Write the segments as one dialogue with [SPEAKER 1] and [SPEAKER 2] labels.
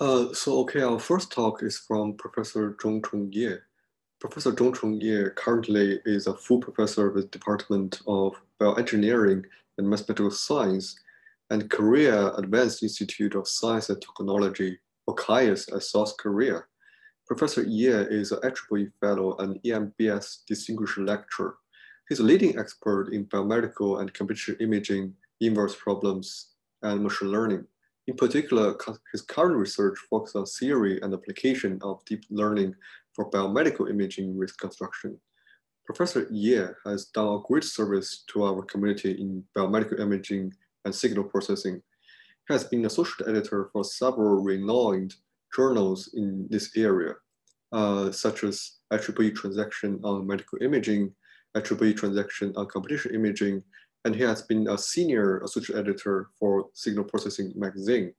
[SPEAKER 1] Uh, so, okay, our first talk is from Professor Jong Chul Ye. Professor Jong Chul Ye currently is a full professor with Department of Bioengineering and Mathematical Science and Korea Advanced Institute of Science and Technology, or KAIST, at South Korea. Professor Ye is an IEEE Fellow and EMBS Distinguished Lecturer. He's a leading expert in biomedical and computer imaging, inverse problems, and machine learning. In particular, his current research focuses on theory and application of deep learning for biomedical imaging reconstruction. Professor Ye has done a great service to our community in biomedical imaging and signal processing. He has been associate editor for several renowned journals in this area, uh, such as IEEE Transaction on Medical Imaging, IEEE Transaction on Computational Imaging, and he has been a senior associate editor for Signal Processing magazine.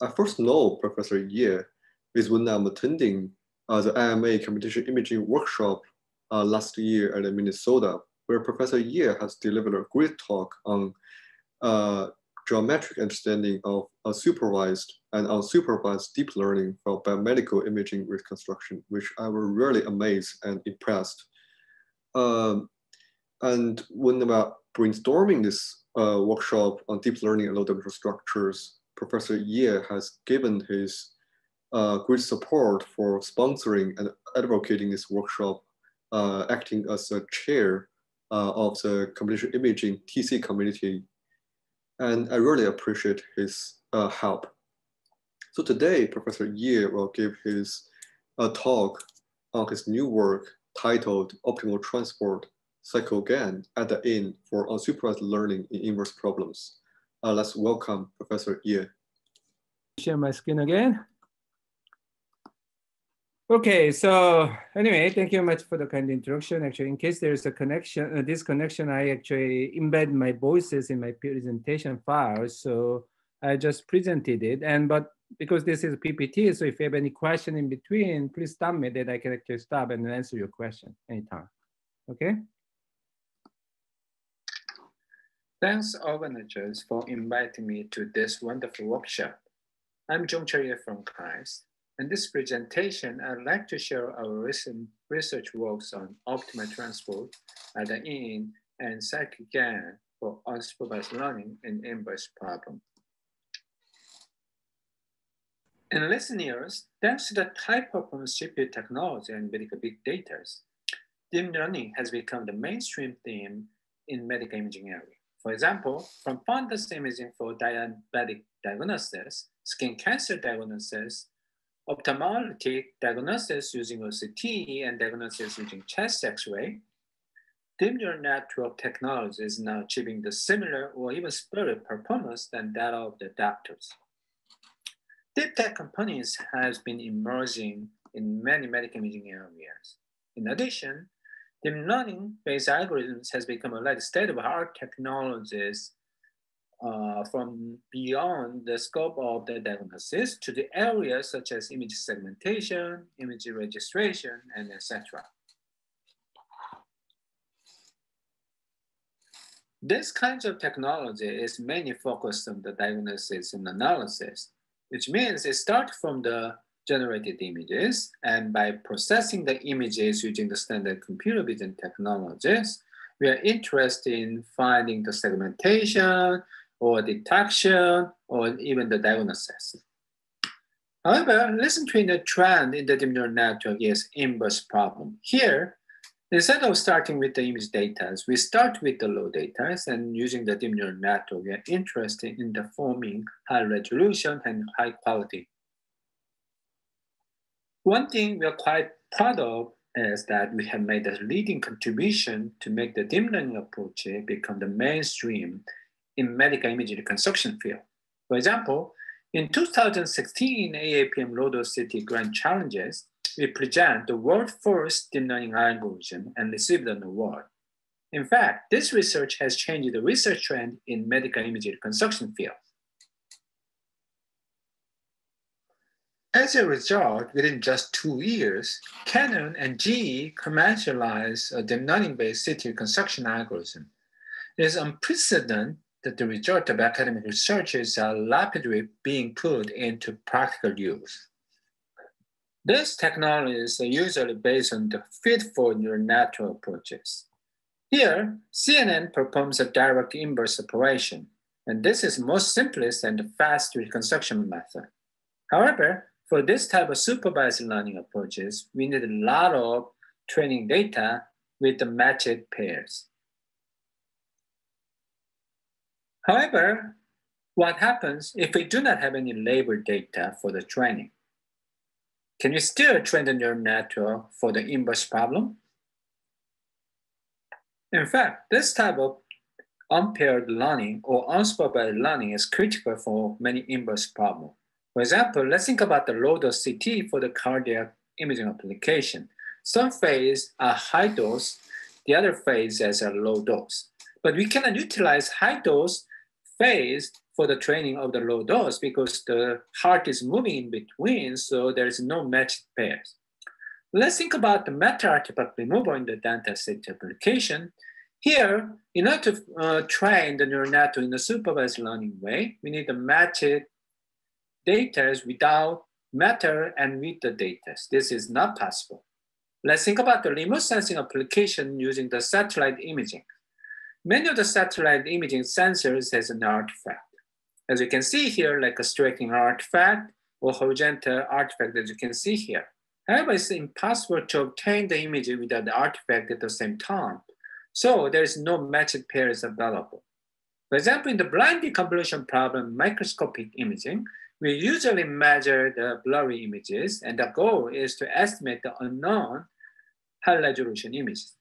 [SPEAKER 1] I first know Professor Ye is when I'm attending uh, the IMA Computational Imaging workshop uh, last year at Minnesota, where Professor Ye has delivered a great talk on uh, geometric understanding of supervised and unsupervised deep learning for biomedical imaging reconstruction, which I was really amazed and impressed. Um, and when about brainstorming this uh, workshop on deep learning and low dimensional structures, Professor Ye has given his uh, great support for sponsoring and advocating this workshop, uh, acting as a chair uh, of the computational imaging TC community. And I really appreciate his uh, help. So today, Professor Ye will give his uh, talk on his new work titled Optimal Transport again at the end for unsupervised learning in inverse problems. Uh, let's welcome Professor Ye.
[SPEAKER 2] Share my screen again. Okay, so anyway, thank you much for the kind introduction. Actually, in case there's a connection, uh, disconnection, I actually embed my voices in my presentation file. So I just presented it. And but because this is PPT, so if you have any question in between, please stop me that I can actually stop and answer your question anytime. Okay.
[SPEAKER 3] Thanks organizers for inviting me to this wonderful workshop. I'm Jong Chul Ye from KAIST. In this presentation, I'd like to share our recent research works on optimal transport AdaIN and CycleGAN for unsupervised learning in inverse problem. In recent years, thanks to the high performance GPU technology and medical big data, deep learning has become the mainstream theme in medical imaging area. For example, from fundus imaging for diabetic diagnosis, skin cancer diagnosis, ophthalmology diagnosis using OCT and diagnosis using chest x-ray, deep neural network technology is now achieving the similar or even superior performance than that of the doctors. Deep tech companies has been emerging in many medical imaging areas. In addition, Deep learning-based algorithms has become a like state-of-art technologies uh, from beyond the scope of the diagnosis to the areas such as image segmentation, image registration, and etc. This kind of technology is mainly focused on the diagnosis and analysis, which means it starts from the generated images. And by processing the images using the standard computer vision technologies, we are interested in finding the segmentation or detection or even the diagnosis. However, listen to the trend in the deep neural network is inverse problem. Here, instead of starting with the image data, we start with the low data and using the deep neural network, we are interested in the forming high resolution and high quality one thing we are quite proud of is that we have made a leading contribution to make the deep learning approach become the mainstream in medical image reconstruction field. For example, in 2016 AAPM Low-Dose CT Grand Challenges, we present the world first deep learning algorithm and received an award. In fact, this research has changed the research trend in medical image reconstruction field. As a result, within just two years, Canon and GE commercialized a deep learning-based CT reconstruction algorithm. It is unprecedented that the result of academic research is uh, rapidly being put into practical use. These technologies are usually based on the feed-forward neural network approaches. Here, CNN performs a direct inverse operation, and this is most simplest and fast reconstruction method. However, for this type of supervised learning approaches, we need a lot of training data with the matched pairs. However, what happens if we do not have any labor data for the training? Can we still train the neural network for the inverse problem? In fact, this type of unpaired learning or unsupervised learning is critical for many inverse problems. For example, let's think about the low dose CT for the cardiac imaging application. Some phase are high dose, the other phase is a low dose. But we cannot utilize high dose phase for the training of the low dose because the heart is moving in between, so there is no matched pairs. Let's think about the metal artifact removal in the dental CT application. Here, in order to uh, train the neural network in a supervised learning way, we need to match it data without matter and with the data. This is not possible. Let's think about the remote sensing application using the satellite imaging. Many of the satellite imaging sensors has an artifact. As you can see here, like a striking artifact or horizontal artifact as you can see here. However, it's impossible to obtain the image without the artifact at the same time. So there is no matched pairs available. For example, in the blind deconvolution problem microscopic imaging, we usually measure the blurry images and the goal is to estimate the unknown high resolution images.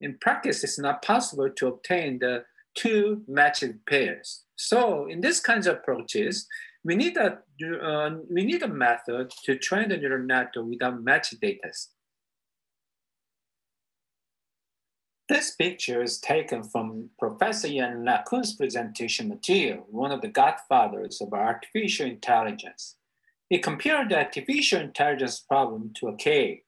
[SPEAKER 3] In practice, it's not possible to obtain the two matching pairs. So in these kinds of approaches, we need a, uh, we need a method to train the neural network without matched data. This picture is taken from Professor Yann LeCun's presentation material, one of the godfathers of artificial intelligence. He compared the artificial intelligence problem to a cake.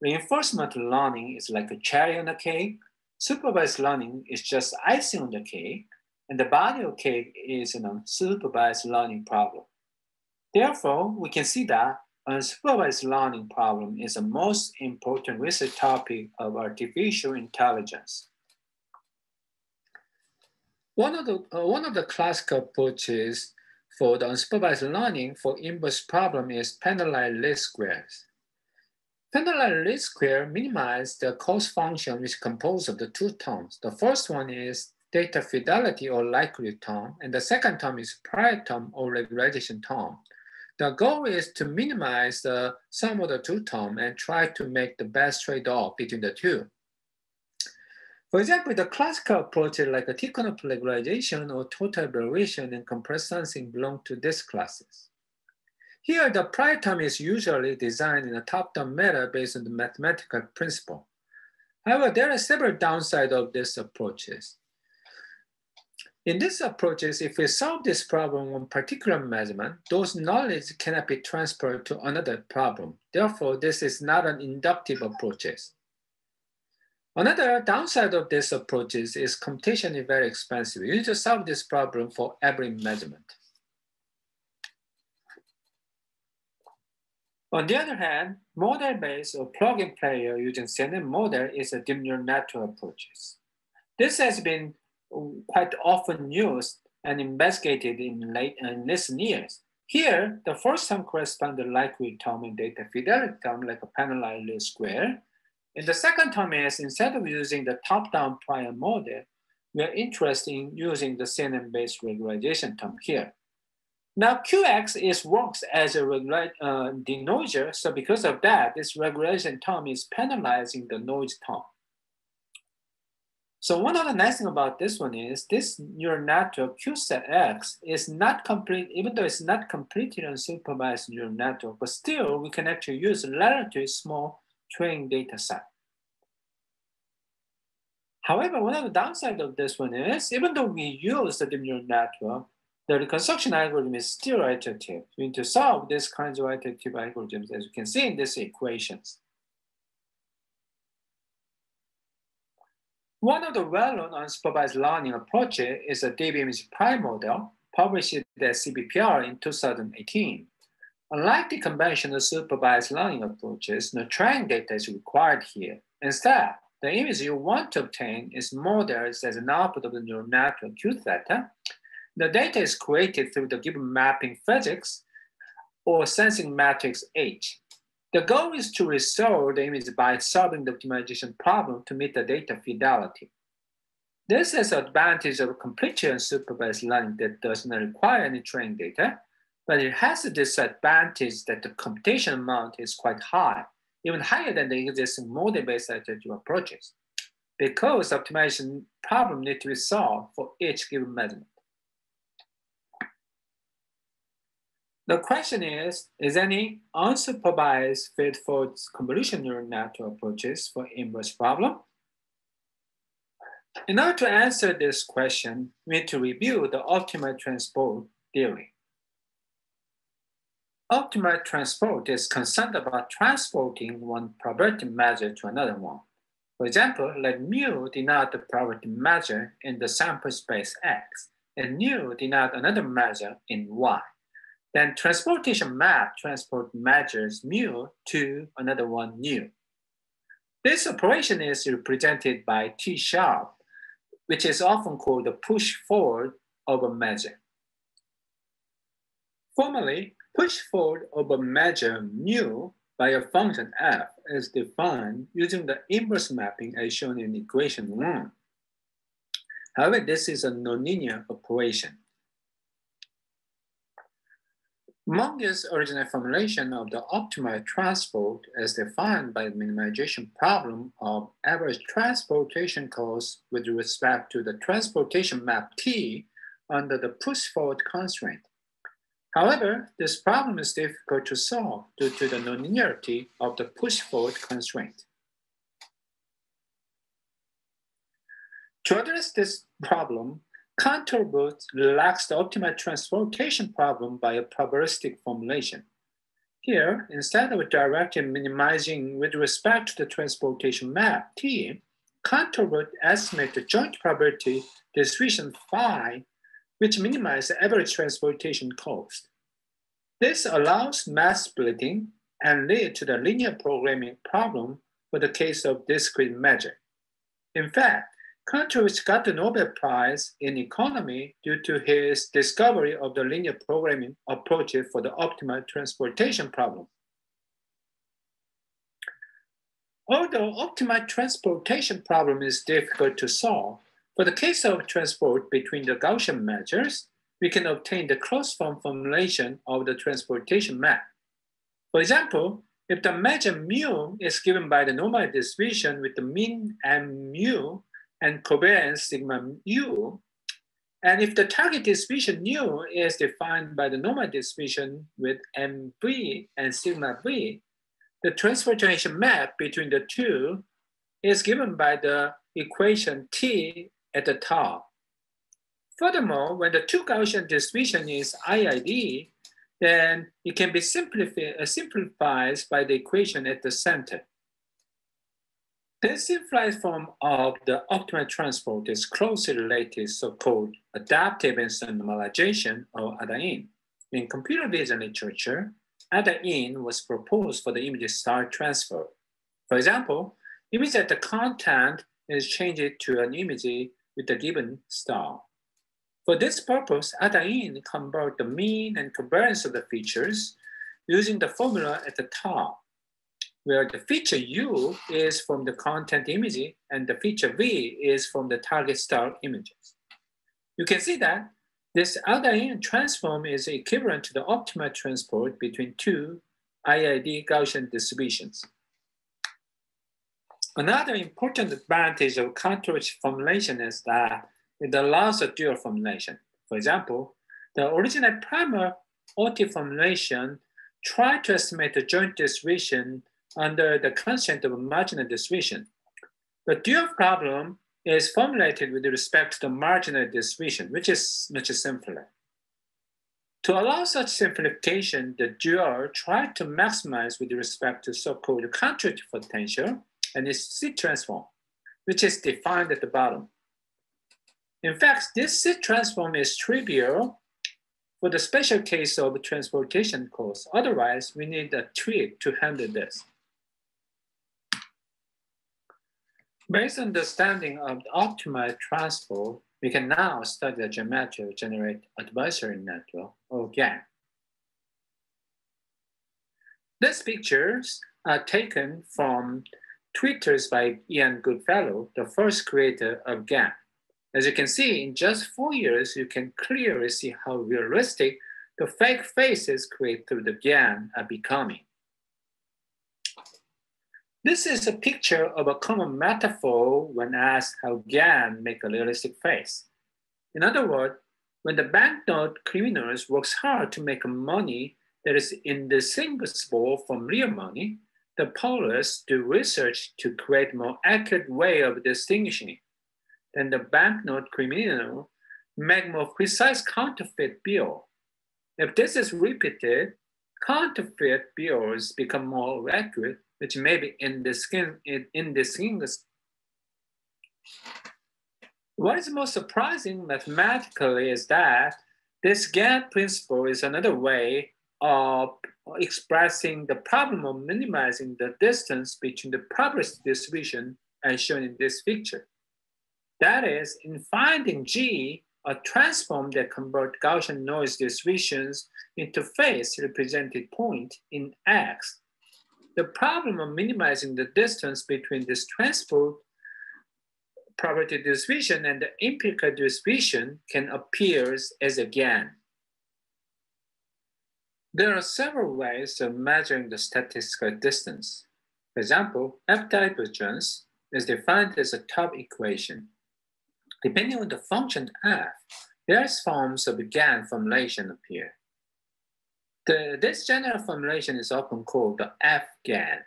[SPEAKER 3] Reinforcement learning is like a cherry on a cake. Supervised learning is just icing on the cake and the body of cake is an unsupervised learning problem. Therefore, we can see that unsupervised learning problem is the most important research topic of artificial intelligence. One of the, uh, one of the classical approaches for the unsupervised learning for inverse problem is penalized least squares. Penalized least square minimize the cost function which compose of the two terms. The first one is data fidelity or likelihood term, and the second term is prior term or regularization term. The goal is to minimize the sum of the two terms and try to make the best trade-off between the two. For example, the classical approaches like a Tikhonov regularization or total variation and compressed sensing belong to these classes. Here, the prior term is usually designed in a top-down manner based on the mathematical principle. However, there are several downsides of these approaches. In these approaches, if we solve this problem on particular measurement, those knowledge cannot be transferred to another problem. Therefore, this is not an inductive approach. Another downside of this approaches is computation is very expensive. You need to solve this problem for every measurement. On the other hand, model-based or plug-and-play using CNN model is a deep neural network approaches. This has been quite often used and investigated in late in recent years. Here, the first term corresponds to likelihood term data fidelity term like a penalized square. And the second term is instead of using the top-down prior model, we are interested in using the CNN-based regularization term here. Now QX is works as a uh, denoiser, so because of that, this regularization term is penalizing the noise term. So one of the nice thing about this one is this neural network Q set X is not complete, even though it's not completely unsupervised neural network, but still we can actually use relatively small training data set. However, one of the downsides of this one is, even though we use the deep neural network, the reconstruction algorithm is still iterative. We need to solve these kinds of iterative algorithms, as you can see in these equations. One of the well-known unsupervised learning approaches is the image prior model, published at CVPR in 2018. Unlike the conventional supervised learning approaches, no training data is required here. Instead, the image you want to obtain is modeled as an output of the neural network Q theta. The data is created through the given mapping physics or sensing matrix H. The goal is to resolve the image by solving the optimization problem to meet the data fidelity. This has advantage of completely unsupervised learning that does not require any training data, but it has the disadvantage that the computation amount is quite high, even higher than the existing model-based iterative approaches, because optimization problem need to be solved for each given measurement. The question is, is any unsupervised fit for convolution neural network approaches for inverse problem? In order to answer this question, we need to review the optimal transport theory. Optimal transport is concerned about transporting one probability measure to another one. For example, let mu denote the probability measure in the sample space X, and nu denote another measure in Y. Then transportation map transport measures mu to another one nu. This operation is represented by T sharp, which is often called the push forward of a measure. Formally, Push forward of a measure mu by a function f is defined using the inverse mapping as shown in equation one. However, this is a nonlinear operation. Monge's original formulation of the optimal transport as defined by the minimization problem of average transportation cost with respect to the transportation map T under the push forward constraint However, this problem is difficult to solve due to the nonlinearity of the push-forward constraint. To address this problem, Kantorovich relaxed the optimal transportation problem by a probabilistic formulation. Here, instead of directly minimizing with respect to the transportation map T, Kantorovich estimates the joint probability distribution phi which minimizes the average transportation cost. This allows mass splitting and lead to the linear programming problem for the case of discrete measure. In fact, Kantorovich got the Nobel Prize in economy due to his discovery of the linear programming approach for the optimal transportation problem. Although optimal transportation problem is difficult to solve, for the case of transport between the Gaussian measures, we can obtain the closed form formulation of the transportation map. For example, if the measure mu is given by the normal distribution with the mean m mu and covariance sigma u, and if the target distribution nu is defined by the normal distribution with mv and sigma v, the transportation map between the two is given by the equation t at the top. Furthermore, when the two Gaussian distribution is IID, then it can be uh, simplified by the equation at the center. This form of the optimal transport is closely related to so-called adaptive instance normalization or AdaIN. In computer vision literature, AdaIN was proposed for the image style transfer. For example, image that the content is changed to an image with a given style. For this purpose, AdaIN convert the mean and covariance of the features using the formula at the top, where the feature U is from the content image and the feature V is from the target star images. You can see that this AdaIN transform is equivalent to the optimal transport between two IID Gaussian distributions. Another important advantage of Kantorovich formulation is that it allows a dual formulation. For example, the original primer OT formulation tried to estimate the joint distribution under the constraint of marginal distribution. The dual problem is formulated with respect to the marginal distribution, which is much simpler. To allow such simplification, the dual tried to maximize with respect to so-called Kantorovich potential and its C transform, which is defined at the bottom. In fact, this C transform is trivial for the special case of transportation costs. Otherwise, we need a trick to handle this. Based on the understanding of the optimal transport, we can now study the geometry to generative adversarial network or GAN. These pictures are taken from Twitters by Ian Goodfellow, the first creator of GAN. As you can see, in just four years, you can clearly see how realistic the fake faces created through the GAN are becoming. This is a picture of a common metaphor when asked how GAN make a realistic face. In other words, when the banknote criminals works hard to make money that is indistinguishable from real money, the police do research to create more accurate way of distinguishing. Then the banknote criminal make more precise counterfeit bill. If this is repeated, counterfeit bills become more accurate which may be in the skin in, in the skin. What is most surprising mathematically is that this GAN principle is another way of expressing the problem of minimizing the distance between the probability distribution as shown in this picture. That is, in finding G, a transform that convert Gaussian noise distributions into phase represented point in X the problem of minimizing the distance between this transport probability distribution and the empirical distribution can appear as a. There are several ways of measuring the statistical distance. For example, F divergence is defined as a top equation. Depending on the function f, various forms of GAN formulation appear. The, this general formulation is often called the F-GAN.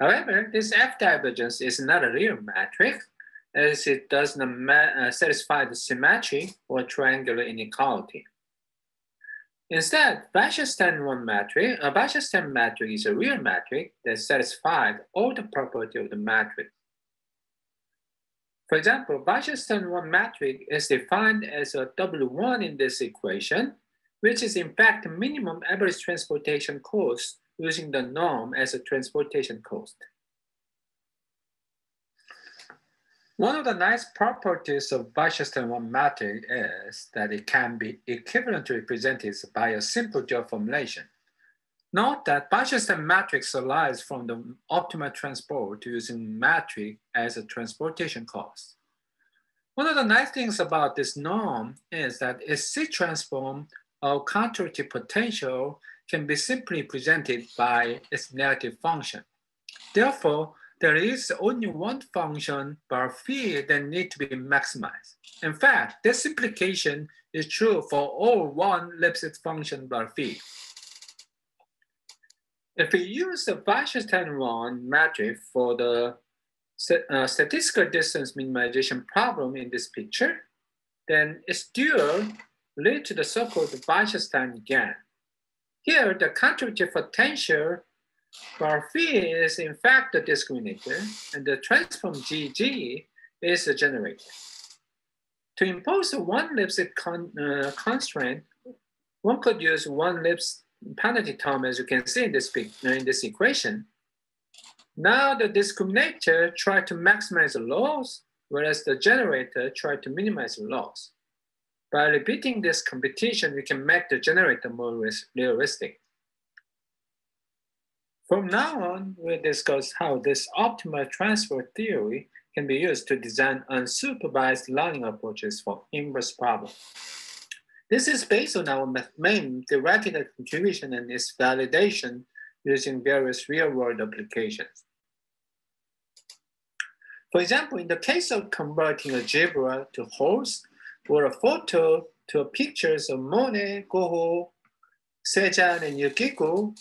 [SPEAKER 3] However, this F divergence is not a real matrix as it does not uh, satisfy the symmetry or triangular inequality. Instead, Wasserstein-1 matrix, a Wasserstein matrix is a real matrix that satisfies all the property of the matrix. For example, Wasserstein-1 matrix is defined as a W1 in this equation which is in fact minimum average transportation cost using the norm as a transportation cost. One of the nice properties of Wasserstein-1 matrix is that it can be equivalently represented by a simple geo formulation. Note that Wasserstein matrix arises from the optimal transport using matrix as a transportation cost. One of the nice things about this norm is that its C transform of Kantorovich potential can be simply presented by its negative function. Therefore, there is only one function bar phi that need to be maximized. In fact, this implication is true for all one Lipschitz function bar phi. If we use the Wasserstein-1 matrix for the uh, statistical distance minimization problem in this picture, then its dual lead to the so-called Wasserstein GAN. Here, the Kantorovich potential for phi is in fact the discriminator, and the transform GG is the generator. To impose a one Lipschitz con, uh, constraint, one could use one Lipschitz penalty term, as you can see in this, uh, in this equation. Now the discriminator try to maximize the loss, whereas the generator try to minimize the loss. By repeating this competition, we can make the generator more realistic. From now on, we'll discuss how this optimal transfer theory can be used to design unsupervised learning approaches for inverse problems. This is based on our main theoretical contribution and its validation using various real-world applications. For example, in the case of converting a zebra to horse, or a photo to pictures of Monet, Gogh, Cezanne, and Ukiyo-e,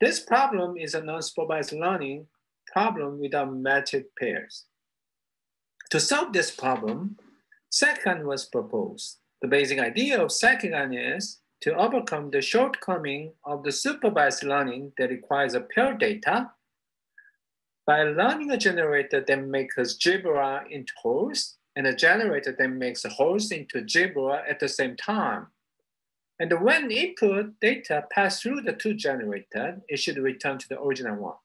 [SPEAKER 3] this problem is a non-supervised learning problem without matched pairs. To solve this problem, CycleGAN was proposed. The basic idea of CycleGAN is to overcome the shortcoming of the supervised learning that requires a pair data by learning a generator that makes zebra into horse and a generator then makes a horse into zebra at the same time. And when input data pass through the two generators, it should return to the original one.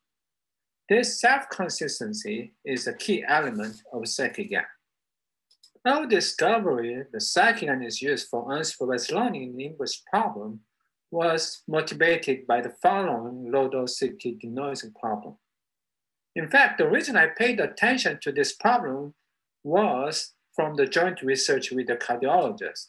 [SPEAKER 3] This self-consistency is a key element of CycleGAN. Our discovery that CycleGAN is used for unsupervised learning in English problem was motivated by the following low-dose CT denoising problem. In fact, the reason I paid attention to this problem was from the joint research with the cardiologist.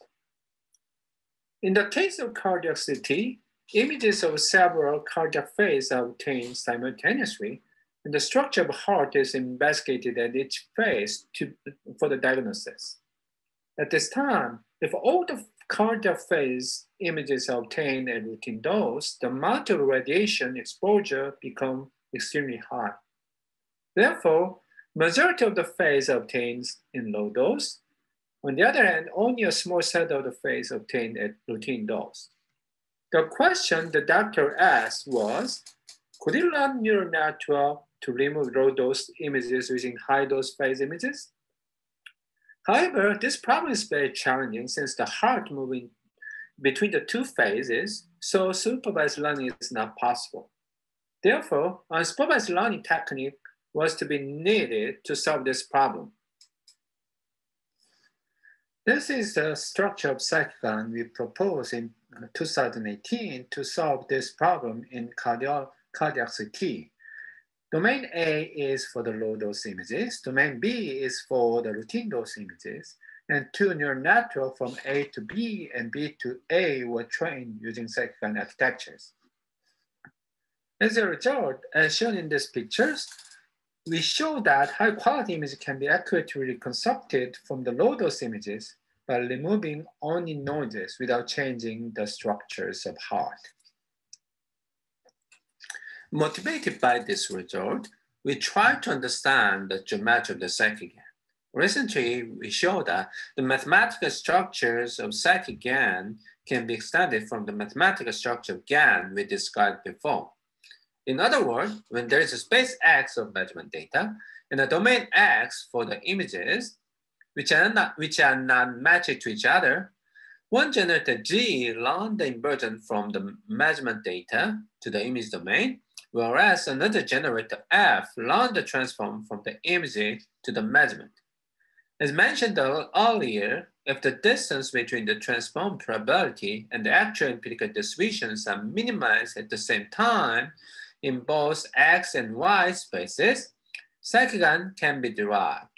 [SPEAKER 3] In the case of cardiac CT, images of several cardiac phases are obtained simultaneously, and the structure of heart is investigated at each phase to, for the diagnosis. At this time, if all the cardiac phase images are obtained at routine dose, the amount of radiation exposure become extremely high. Therefore, majority of the phase obtained in low dose. On the other hand, only a small set of the phase obtained at routine dose. The question the doctor asked was, could you learn neural network to remove low dose images using high dose phase images? However, this problem is very challenging since the heart moving between the two phases, so supervised learning is not possible. Therefore, unsupervised learning technique was to be needed to solve this problem. This is the structure of CycleGAN we proposed in uh, 2018 to solve this problem in cardio cardiac CT. Domain A is for the low dose images. Domain B is for the routine dose images. And two neural networks from A to B and B to A were trained using CycleGAN architectures. As a result, as shown in these pictures, we show that high quality images can be accurately reconstructed from the low dose images by removing only noises without changing the structures of heart. Motivated by this result, we try to understand the geometry of the CycleGAN. Recently, we showed that the mathematical structures of CycleGAN can be extended from the mathematical structure of GAN we described before. In other words, when there is a space X of measurement data and a domain X for the images, which are not, which are not matched to each other, one generator G learns the inversion from the measurement data to the image domain, whereas another generator F learns the transform from the image to the measurement. As mentioned earlier, if the distance between the transform probability and the actual empirical distributions are minimized at the same time, in both X and Y spaces, CycleGAN can be derived.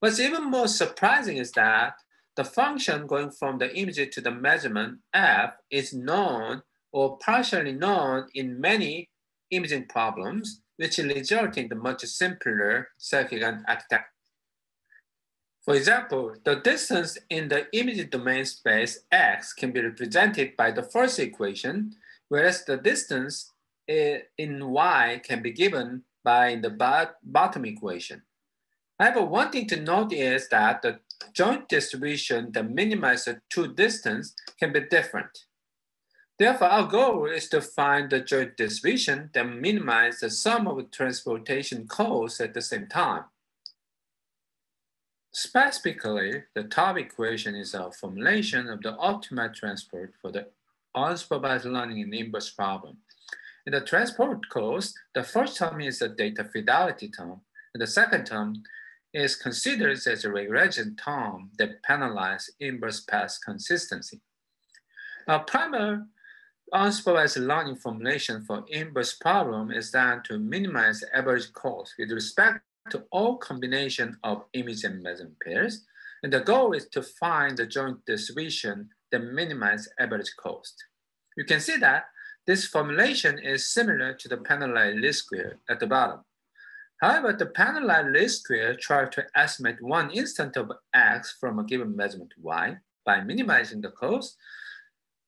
[SPEAKER 3] What's even more surprising is that the function going from the image to the measurement f is known or partially known in many imaging problems, which result in the much simpler CycleGAN architecture. For example, the distance in the image domain space X can be represented by the first equation, whereas the distance in y can be given by the bottom equation. However, one thing to note is that the joint distribution that minimizes the two distance can be different. Therefore, our goal is to find the joint distribution that minimizes the sum of transportation costs at the same time. Specifically, the top equation is a formulation of the optimal transport for the unsupervised learning in inverse problem. In the transport cost, the first term is the data fidelity term, and the second term is considered as a regression term that penalizes inverse path consistency. A primary unsupervised learning formulation for inverse problem is done to minimize average cost with respect to all combination of image and measurement pairs. And the goal is to find the joint distribution that minimizes average cost. You can see that this formulation is similar to the penalized least square at the bottom. However, the penalized least square tries to estimate one instant of x from a given measurement y by minimizing the cost,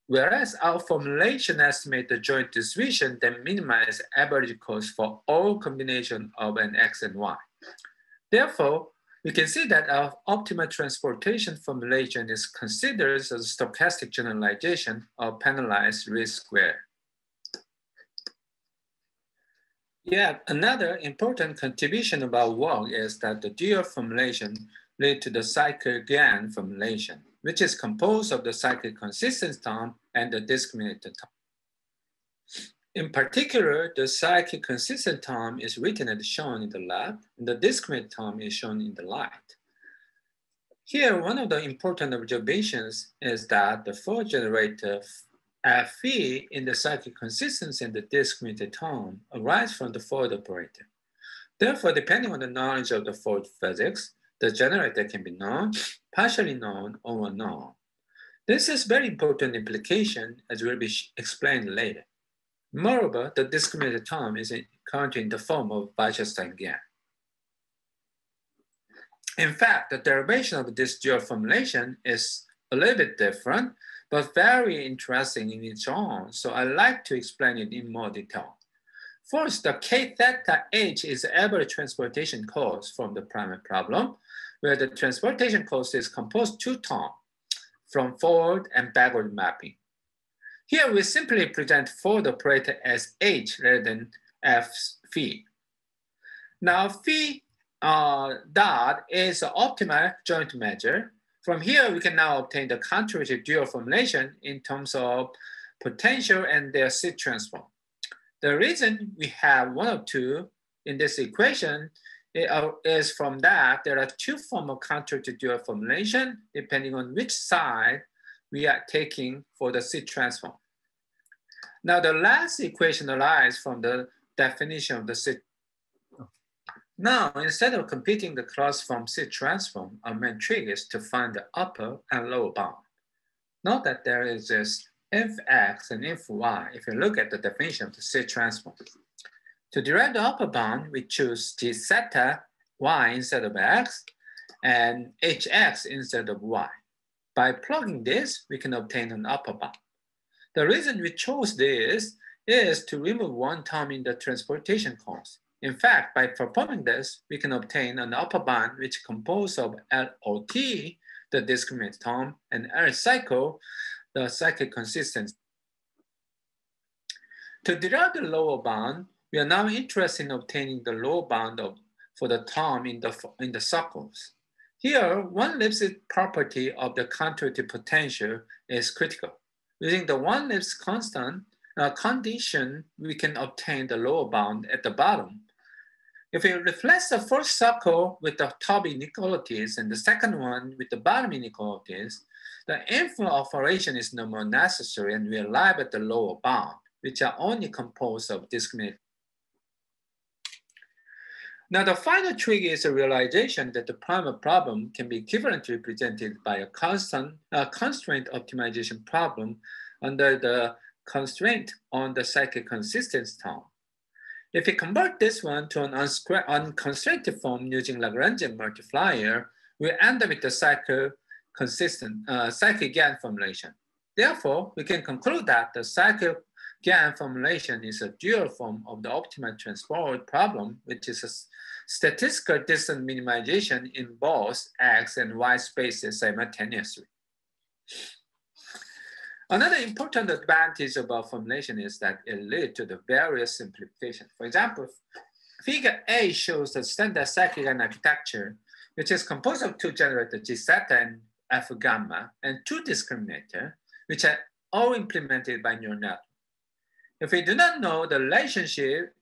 [SPEAKER 3] whereas our formulation estimates the joint distribution that minimizes average cost for all combination of an x and y. Therefore, we can see that our optimal transportation formulation is considered as a stochastic generalization of penalized least square. Yeah, another important contribution about work is that the dual formulation lead to the CycleGAN formulation, which is composed of the cyclic consistence term and the discriminator term. In particular, the cyclic consistent term is written as shown in the left, and the discriminant term is shown in the right. Here, one of the important observations is that the four generator Phi in the cycle consistency and the discriminator term arise from the forward operator. Therefore, depending on the knowledge of the forward physics, the generator can be known, partially known, or unknown. This is very important implication as will be explained later. Moreover, the discriminator term is currently in the form of Wasserstein GAN. In fact, the derivation of this dual formulation is a little bit different, but very interesting in its own. So I'd like to explain it in more detail. First, the k theta h is average transportation cost from the primary problem, where the transportation cost is composed two terms from forward and backward mapping. Here we simply present forward operator as H rather than F phi. Now phi uh, dot is the optimal joint measure. From here, we can now obtain the Kantorovich dual formulation in terms of potential and their C transform. The reason we have one or two in this equation uh, is from that there are two forms of Kantorovich dual formulation depending on which side we are taking for the C transform. Now the last equation arises from the definition of the C. Now, instead of computing the class form C transform, our main trick is to find the upper and lower bound. Note that there is this if x and if y, if you look at the definition of the C transform. To derive the upper bound, we choose g zeta y instead of x and hx instead of y. By plugging this, we can obtain an upper bound. The reason we chose this is to remove one term in the transportation cost. In fact, by performing this, we can obtain an upper bound which composed of LOT, the discriminant term, and L cycle, the cycle consistency. To derive the lower bound, we are now interested in obtaining the lower bound of, for the term in the, in the circles. Here, one Lipschitz property of the Kantorovich potential is critical. Using the one Lipschitz constant uh, condition, we can obtain the lower bound at the bottom. If we replace the first circle with the top inequalities and the second one with the bottom inequalities, the inflow operation is no more necessary and we arrive at the lower bound, which are only composed of discriminant now, the final trick is a realization that the primal problem can be equivalently represented by a constant uh, constraint optimization problem under the constraint on the cycle consistency term. If we convert this one to an unconstrained form using Lagrangian multiplier, we end up with the cycle consistent uh, cycle GAN formulation. Therefore, we can conclude that the cycle GAN formulation is a dual form of the optimal transport problem, which is a statistical distance minimization in both X and Y spaces simultaneously. Another important advantage about formulation is that it leads to the various simplification. For example, figure A shows the standard cyclic architecture, which is composed of two generators, G zeta and F gamma, and two discriminator, which are all implemented by neural network. If we do not know the relationship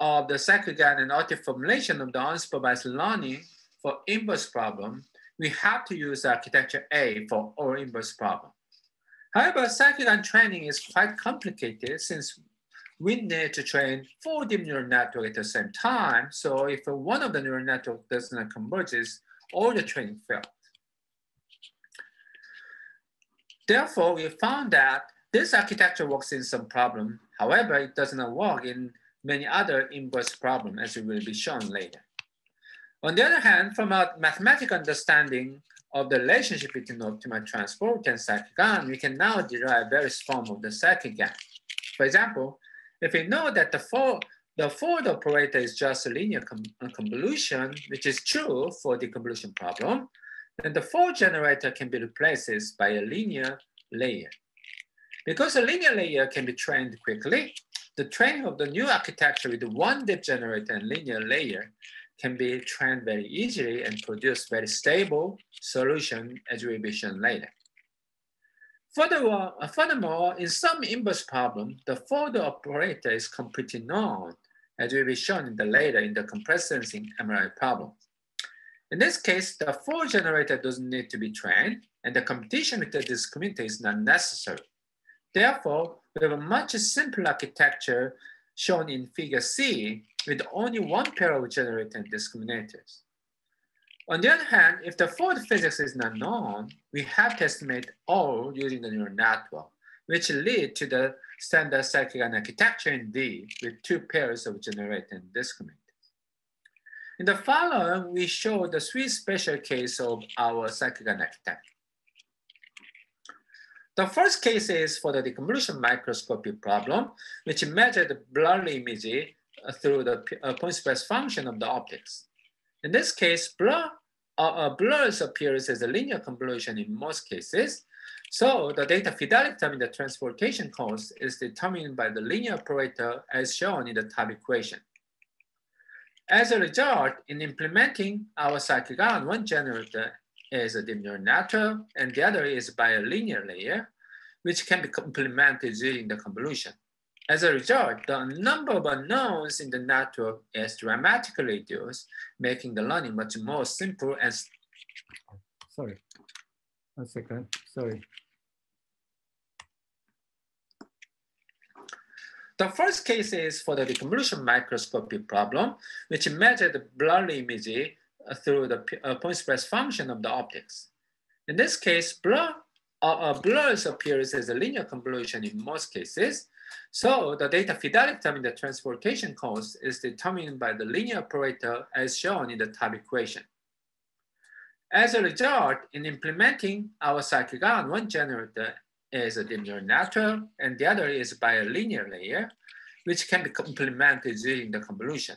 [SPEAKER 3] of the cyclic and auto formulation of the unsupervised learning for inverse problem, we have to use architecture A for all inverse problem. However, cyclic training is quite complicated since we need to train four deep neural networks at the same time. So if one of the neural network doesn't converges, all the training fails. Therefore, we found that this architecture works in some problem. However, it does not work in many other inverse problems, as it will be shown later. On the other hand, from a mathematical understanding of the relationship between optimal transport and CycleGAN, we can now derive various forms of the CycleGAN. For example, if we know that the, for, the forward operator is just a linear convolution, which is true for the convolution problem, then the forward generator can be replaced by a linear layer. Because a linear layer can be trained quickly, the training of the new architecture with one deep generator and linear layer can be trained very easily and produce very stable solution as will be shown later. Furthermore, uh, furthermore, in some inverse problem, the forward operator is completely known, as will be shown in the later in the compressed sensing MRI problem. In this case, the forward generator doesn't need to be trained, and the competition with the discriminator is not necessary. Therefore, we have a much simpler architecture shown in figure C with only one pair of generator discriminators. On the other hand, if the forward physics is not known, we have to estimate all using the neural network, which lead to the standard cyclic architecture in D with two pairs of generator discriminators. In the following, we show the three special cases of our cyclic architecture. The first case is for the deconvolution microscopy problem, which measured the blur image through the uh, point spread function of the optics. In this case, blur, uh, uh, blurs appears as a linear convolution in most cases. So the data fidelity term in the transportation cost is determined by the linear operator as shown in the top equation. As a result, in implementing our on one generator is a deep neural network, and the other is by a linear layer, which can be implemented using the convolution. As a result, the number of unknowns in the network is dramatically reduced, making the learning much more simple and...
[SPEAKER 2] Sorry, one second, sorry.
[SPEAKER 3] The first case is for the deconvolution microscopy problem, which measured the blur image uh, through the uh, point spread function of the optics. In this case, blur, uh, uh, blurs appears as a linear convolution in most cases. So the data fidelity term in the transportation cost is determined by the linear operator as shown in the top equation. As a result, in implementing our on one generator is a neural network, and the other is by a linear layer, which can be implemented using the convolution.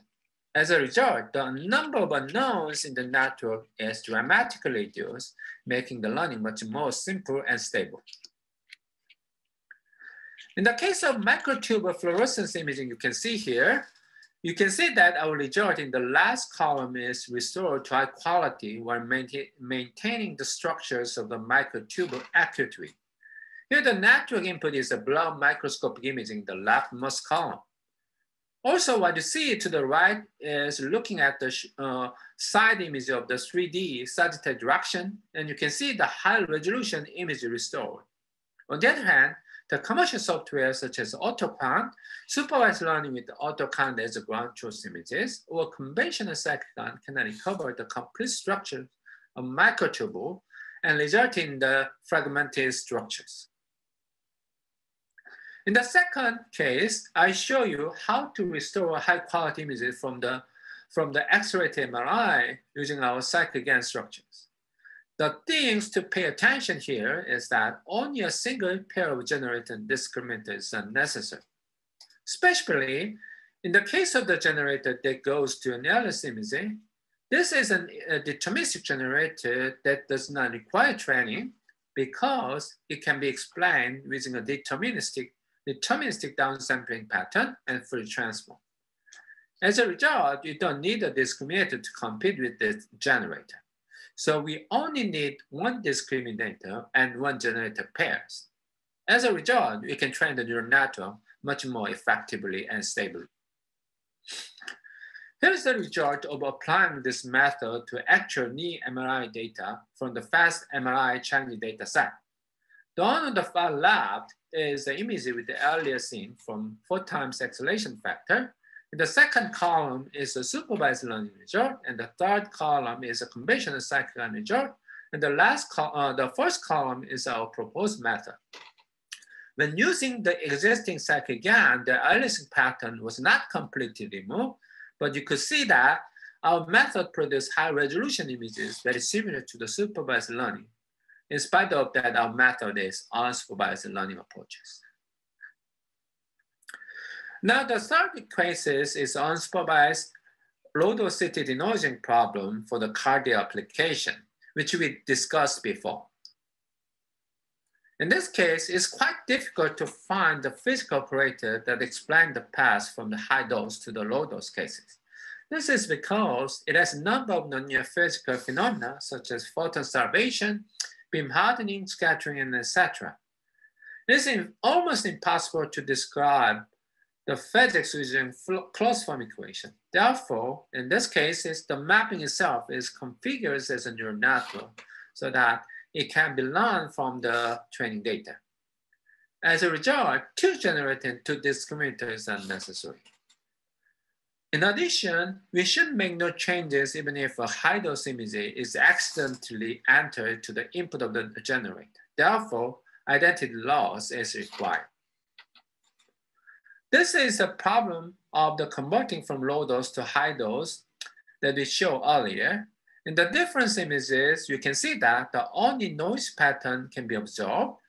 [SPEAKER 3] As a result, the number of unknowns in the network is dramatically reduced, making the learning much more simple and stable. In the case of microtubule fluorescence imaging, you can see here, you can see that our result in the last column is restored to high quality while maintain, maintaining the structures of the microtubule accurately. Here, the network input is a blood microscopic imaging, the leftmost column. Also, what you see to the right is looking at the uh, side image of the 3D sagittal direction, and you can see the high resolution image restored. On the other hand, the commercial software such as AutoQuant, supervised learning with AutoQuant as a ground truth images, or conventional scikit can recover the complete structure of microtubule and result in the fragmented structures. In the second case, I show you how to restore high quality images from the, from the accelerated MRI using our cyclic structures. The things to pay attention here is that only a single pair of generator discriminator is necessary. Especially in the case of the generator that goes to an LS imaging, this is an, a deterministic generator that does not require training because it can be explained using a deterministic deterministic downsampling pattern and Fourier transform. As a result, you don't need a discriminator to compete with this generator. So we only need one discriminator and one generator pairs. As a result, we can train the neural network much more effectively and stably. Here's the result of applying this method to actual knee MRI data from the fast MRI challenge data set. The one on the far left is the image with the aliasing from four times acceleration factor. The second column is a supervised learning result, and the third column is a conventional cyclic result, and the last uh, the first column is our proposed method. When using the existing CycleGAN, the aliasing pattern was not completely removed, but you could see that our method produced high resolution images very similar to the supervised learning. In spite of that, our method is unsupervised learning approaches. Now, the third case is unsupervised denoising problem for the cardiac application, which we discussed before. In this case, it's quite difficult to find the physical operator that explain the path from the high dose to the low dose cases. This is because it has a number of non physical phenomena such as photon starvation, beam hardening, scattering, and etc. It is almost impossible to describe the physics using closed form equation. Therefore, in this case, the mapping itself is configured as a neural network so that it can be learned from the training data. As a result, two generating two discriminators are necessary. In addition, we should make no changes even if a high dose image is accidentally entered to the input of the generator. Therefore, identity loss is required. This is a problem of the converting from low dose to high dose that we showed earlier. In the difference images, you can see that the only noise pattern can be absorbed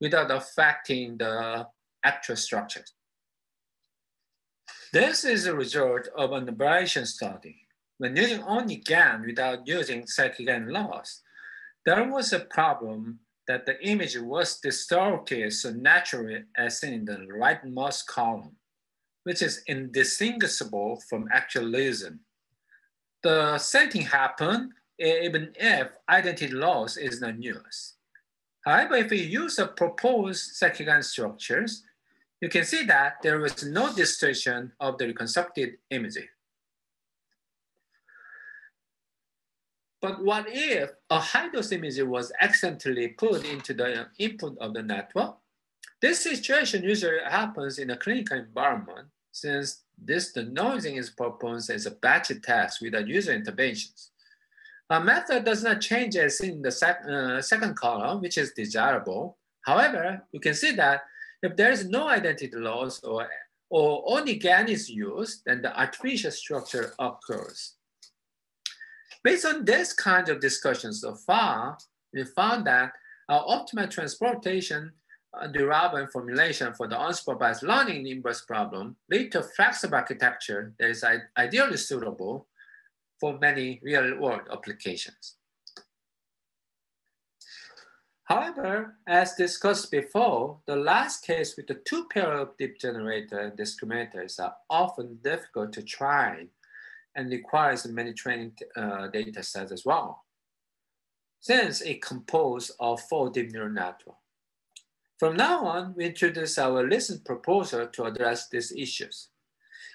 [SPEAKER 3] without affecting the actual structures. This is a result of an ablation study. When using only GAN without using cyclic loss, there was a problem that the image was distorted so naturally as in the rightmost column, which is indistinguishable from actual. The same thing happened even if identity loss is not used. However, if we use the proposed cyclic structures, you can see that there was no distortion of the reconstructed imaging. But what if a high-dose image was accidentally put into the input of the network? This situation usually happens in a clinical environment since this denoising is proposed as a batch test without user interventions. A method does not change as in the sec uh, second column, which is desirable. However, you can see that if there is no identity loss or, or only GAN is used, then the artificial structure occurs. Based on this kind of discussion so far, we found that our optimal transportation uh, derivable formulation for the unsupervised learning inverse problem lead to flexible architecture that is ideally suitable for many real world applications. However, as discussed before, the last case with the two pair of deep generator discriminators are often difficult to train and requires many training uh, data sets as well, since it composed of four deep neural networks. From now on, we introduce our listen proposal to address these issues.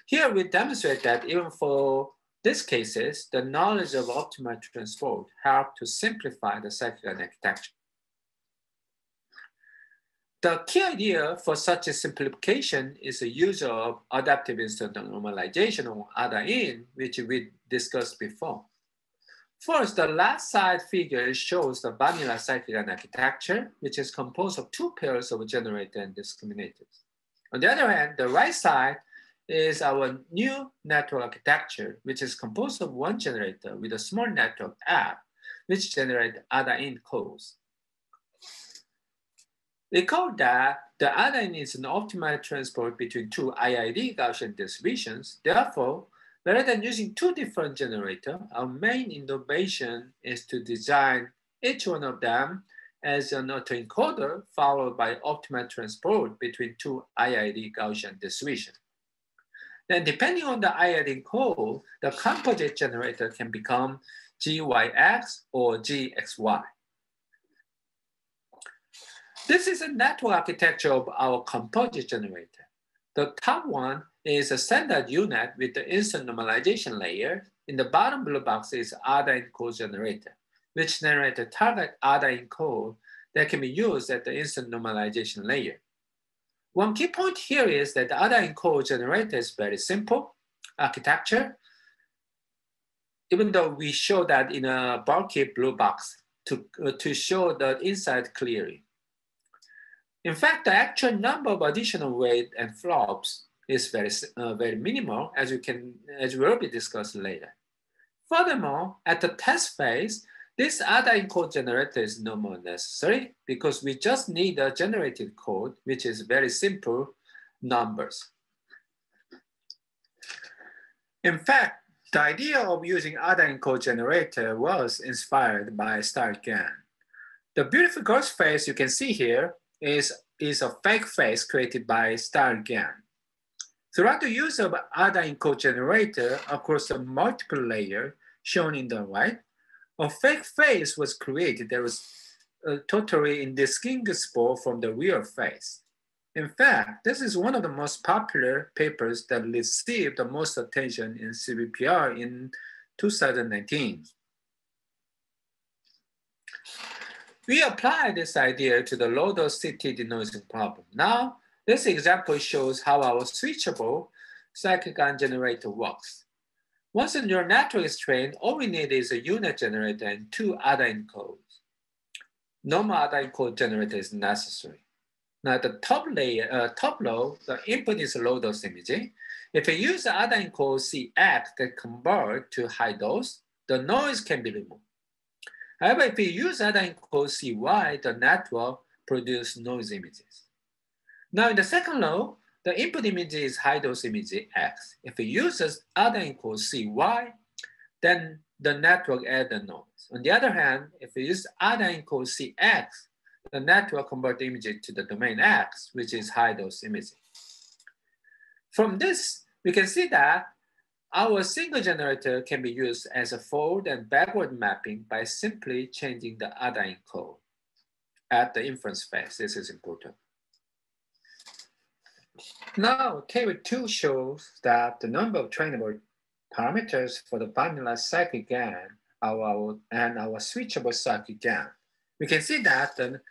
[SPEAKER 3] Here we demonstrate that even for these cases, the knowledge of optimal transport help to simplify the cyclic architecture. The key idea for such a simplification is the use of adaptive instance normalization or AdaIN, which we discussed before. First, the left side figure shows the vanilla cyclic architecture, which is composed of two pairs of generator and discriminators. On the other hand, the right side is our new network architecture, which is composed of one generator with a small network app, which generates AdaIN codes. Recall that the AdaIN is an optimal transport between two IID Gaussian distributions. Therefore, rather than using two different generators, our main innovation is to design each one of them as an autoencoder followed by optimal transport between two IID Gaussian distributions. Then depending on the IID code, the composite generator can become GYX or GXY. This is a network architecture of our composite generator. The top one is a standard U-Net with the instance normalization layer. In the bottom blue box is ADA code generator, which generates target ADA code that can be used at the instance normalization layer. One key point here is that the ADA code generator is very simple architecture, even though we show that in a bulky blue box to, uh, to show the inside clearly. In fact, the actual number of additional weight and flops is very, uh, very minimal, as you can, as will be discussed later. Furthermore, at the test phase, this ADA code generator is no more necessary because we just need a generated code, which is very simple numbers. In fact, the idea of using ADA code generator was inspired by StarGAN. The beautiful girl's face you can see here is, is a fake face created by StyleGAN. Throughout the use of AdaIN code generator across a multiple layer shown in the right, a fake face was created that was uh, totally indistinguishable from the real face. In fact, this is one of the most popular papers that received the most attention in CVPR in 2019. We apply this idea to the low-dose CT denoising problem. Now, this example shows how our switchable cyclic generator works. Once a neural network is trained, all we need is a U-Net generator and two AdaIN codes. Normal AdaIN code generator is necessary. Now the top layer, uh, top low, the input is low dose imaging. If you use the AdaIN code CX that convert to high dose, the noise can be removed. However, if you use AdaIN code CY, the network produce noise images. Now in the second low, the input image is high dose image X. If it uses AdaIN code CY, then the network add the noise. On the other hand, if we use AdaIN code CX, the network convert the image to the domain X, which is high dose imaging. From this, we can see that our single generator can be used as a forward and backward mapping by simply changing the AdaIN code at the inference phase. This is important. Now, table two shows that the number of trainable parameters for the vanilla CycleGAN our, and our switchable CycleGAN. We can see that the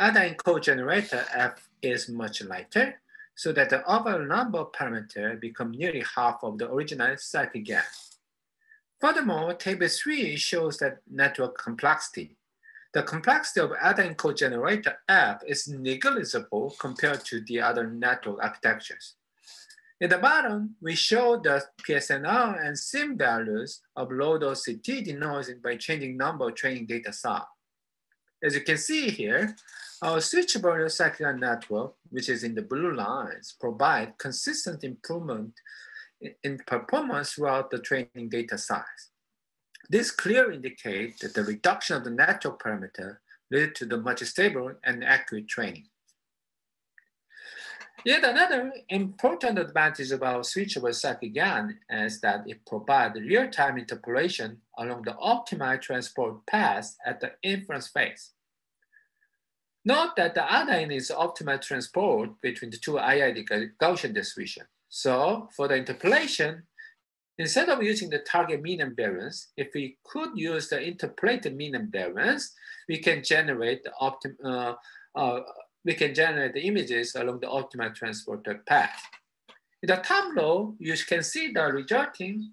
[SPEAKER 3] AdaIN code generator F is much lighter, so that the overall number of parameters become nearly half of the original CycleGAN. Furthermore, table three shows that network complexity. The complexity of AdaIN code generator F is negligible compared to the other network architectures. In the bottom, we show the PSNR and SSIM values of low-dose CT denoising by changing number of training data size. As you can see here, our switchable cyclic network, which is in the blue lines, provide consistent improvement in performance throughout the training data size. This clearly indicates that the reduction of the network parameter led to the much stable and accurate training. Yet another important advantage of our switchable CycleGAN is that it provides real-time interpolation along the optimized transport path at the inference phase. Note that the ADA is optimal transport between the two IID Gaussian distribution. So for the interpolation, Instead of using the target mean and variance, if we could use the interpolated mean and variance, we can generate the optim uh, uh, we can generate the images along the optimal transporter path. In the row, you can see the resulting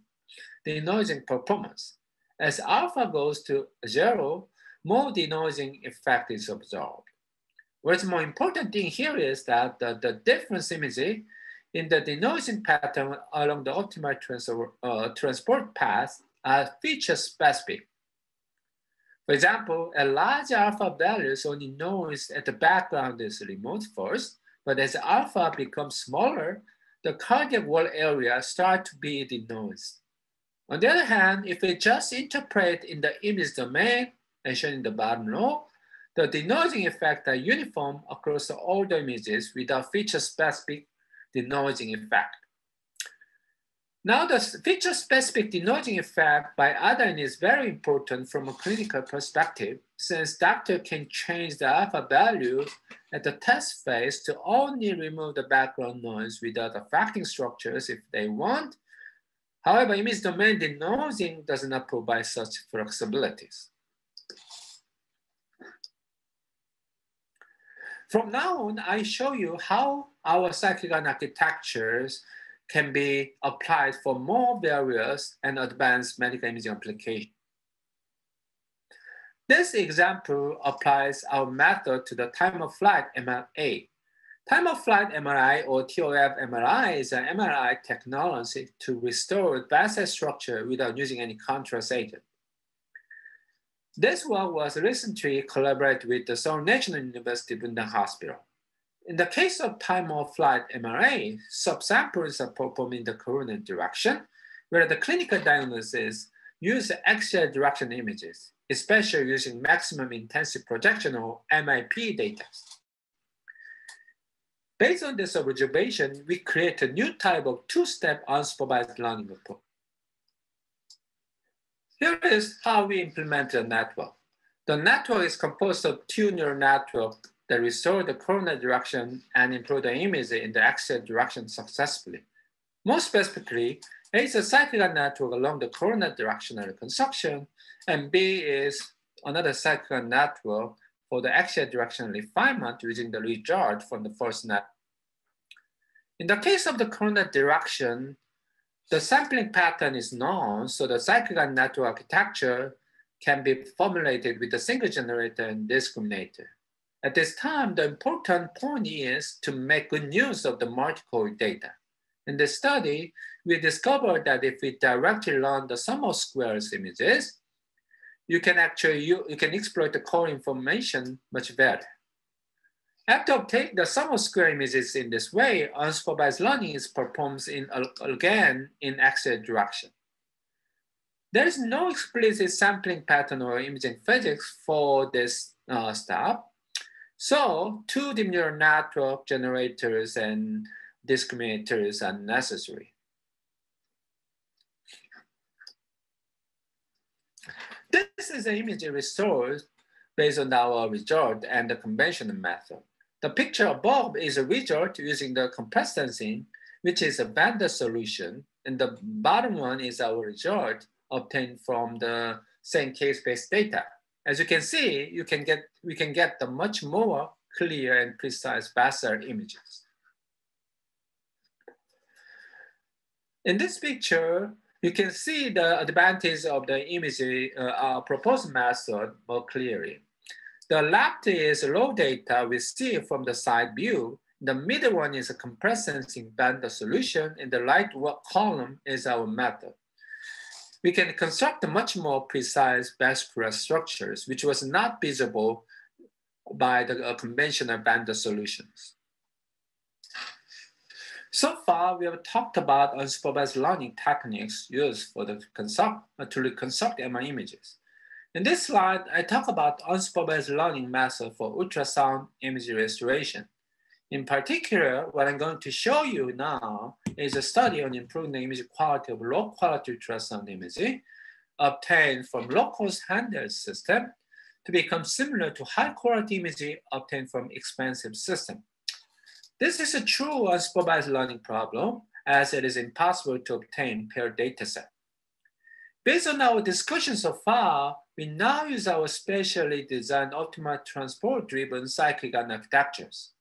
[SPEAKER 3] denoising performance. As alpha goes to zero, more denoising effect is observed. What's more important thing here is that the, the difference imaging in the denoising pattern along the optimal transfer, uh, transport path are feature specific. For example, a large alpha values only noise at the background is removed first, but as alpha becomes smaller, the cardiac wall area start to be denoised. On the other hand, if we just interpret in the image domain, as shown in the bottom row, the denoising effects are uniform across all the images without feature-specific denoising effect. Now the feature-specific denoising effect by AdaIN is very important from a clinical perspective, since doctor can change the alpha value at the test phase to only remove the background noise without affecting structures if they want. However, image domain denoising does not provide such flexibilities. From now on, I show you how our cyclic architectures can be applied for more various and advanced medical imaging applications. This example applies our method to the time of flight MRI. Time of flight MRI or TOF MRI is an MRI technology to restore vessel structure without using any contrast agent. This work was recently collaborated with the Seoul National University Bundang Hospital. In the case of time of flight MRA, subsamples are performed in the coronal direction, where the clinical diagnosis use axial direction images. especially using maximum intensity projection or MIP data. Based on this observation, we create a new type of two-step unsupervised learning approach. Here is how we implement the network. The network is composed of two neural networks that restore the coronal direction and improve the image in the axial direction successfully. More specifically, A is a cyclic network along the coronal directional reconstruction, and B is another cyclic network for the axial directional refinement using the result from the first net. In the case of the coronal direction, the sampling pattern is known, so the cyclic network architecture can be formulated with a single generator and discriminator. At this time, the important point is to make good use of the multi-coil data. In the study, we discovered that if we directly learn the sum of squares images, you can actually, you, you can exploit the coil information much better. After obtaining the sum of square images in this way, unsupervised learning is performed in, again in axial direction. There is no explicit sampling pattern or imaging physics for this uh, step. So two deep neural network generators and discriminators are necessary. This is an image restored based on our result and the conventional method. The picture above is a result using the compressed sensing, which is a banded solution. And the bottom one is our result obtained from the same k-space data. As you can see, you can get, we can get the much more clear and precise vessel images. In this picture, you can see the advantage of the image uh, proposed method more clearly. The left is raw data we see from the side view. The middle one is a compressed sensing band solution, and the right column is our method. We can construct much more precise vascular structures, which was not visible by the uh, conventional band solutions. So far, we have talked about unsupervised learning techniques used for the construct, uh, to reconstruct MR images. In this slide, I talk about unsupervised learning method for ultrasound image restoration. In particular, what I'm going to show you now is a study on improving the image quality of low quality ultrasound imaging obtained from low-cost handheld system to become similar to high quality imaging obtained from expensive system. This is a true unsupervised learning problem as it is impossible to obtain paired dataset. Based on our discussion so far, we now use our specially designed optimal transport-driven cyclic architectures.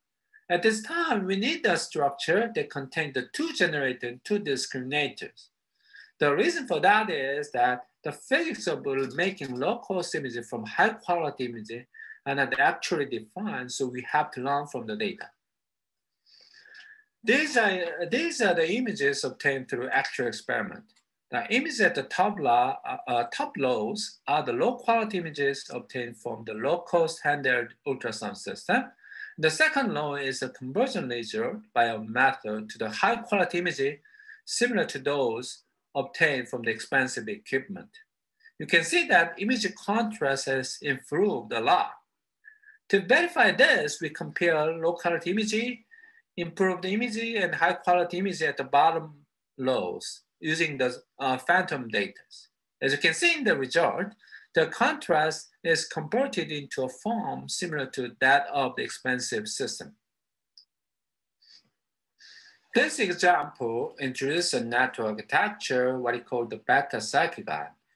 [SPEAKER 3] At this time, we need a structure that contains the two generators and two discriminators. The reason for that is that the physics of making low-cost images from high-quality images are not actually defined, so we have to learn from the data. These are, these are the images obtained through actual experiment. The images at the top, uh, uh, top lows are the low quality images obtained from the low cost handheld ultrasound system. The second low is a conversion result by a method to the high quality image similar to those obtained from the expensive equipment. You can see that image contrast has improved a lot. To verify this, we compare low quality image, improved image, and high quality image at the bottom lows using the uh, phantom data. As you can see in the result, the contrast is converted into a form similar to that of the expensive system. This example introduces a network architecture, what we call the beta cyclic,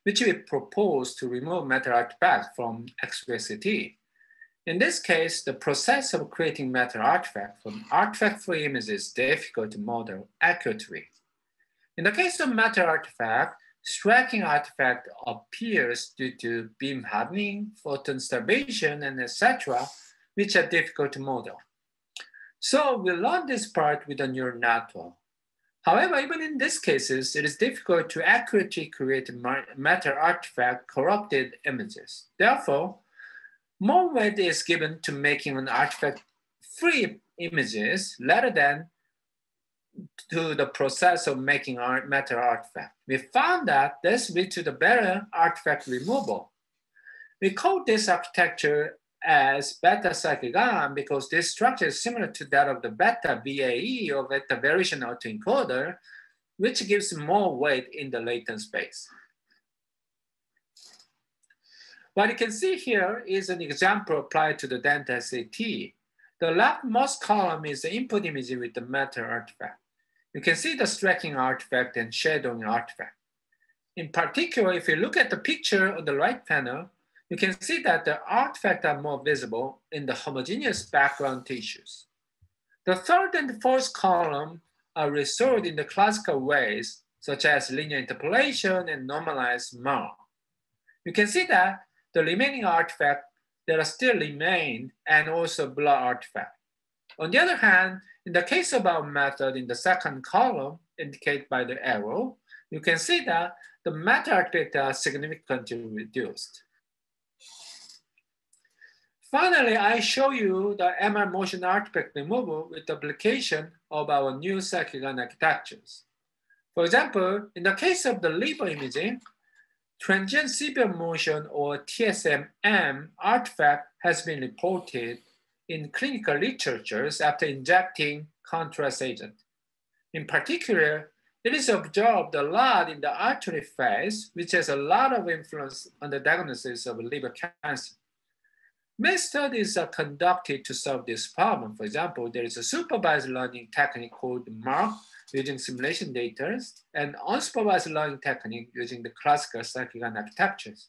[SPEAKER 3] which we propose to remove metal artifact from X-ray CT. In this case, the process of creating metal artifact from artifact-free images is difficult to model accurately. In the case of metal artifact, streaking artifact appears due to beam hardening, photon starvation, and etc., which are difficult to model. So we learned this part with a neural network. However, even in these cases, it is difficult to accurately create metal artifact corrupted images. Therefore, more weight is given to making an artifact free images rather than to the process of making art, metal artifact. We found that this leads to the better artifact removal. We call this architecture as beta cyclic because this structure is similar to that of the beta VAE or beta variation autoencoder, which gives more weight in the latent space. What you can see here is an example applied to the dental CT. The leftmost column is the input image with the metal artifact. You can see the streaking artifact and shadowing artifact. In particular, if you look at the picture on the right panel, you can see that the artifacts are more visible in the homogeneous background tissues. The third and fourth column are restored in the classical ways, such as linear interpolation and normalized MAR. You can see that the remaining artifacts that are still remain and also blur artifact. On the other hand, in the case of our method in the second column, indicated by the arrow, you can see that the metal artifacts significantly reduced. Finally, I show you the MR motion artifact removal with the application of our new cyclic architectures. For example, in the case of the liver imaging, transient severe motion or TSMM artifact has been reported in clinical literatures after injecting contrast agent. In particular, it is observed a lot in the artery phase, which has a lot of influence on the diagnosis of liver cancer. Many studies are conducted to solve this problem. For example, there is a supervised learning technique called MARC using simulation data and unsupervised learning technique using the classical cyclic architectures.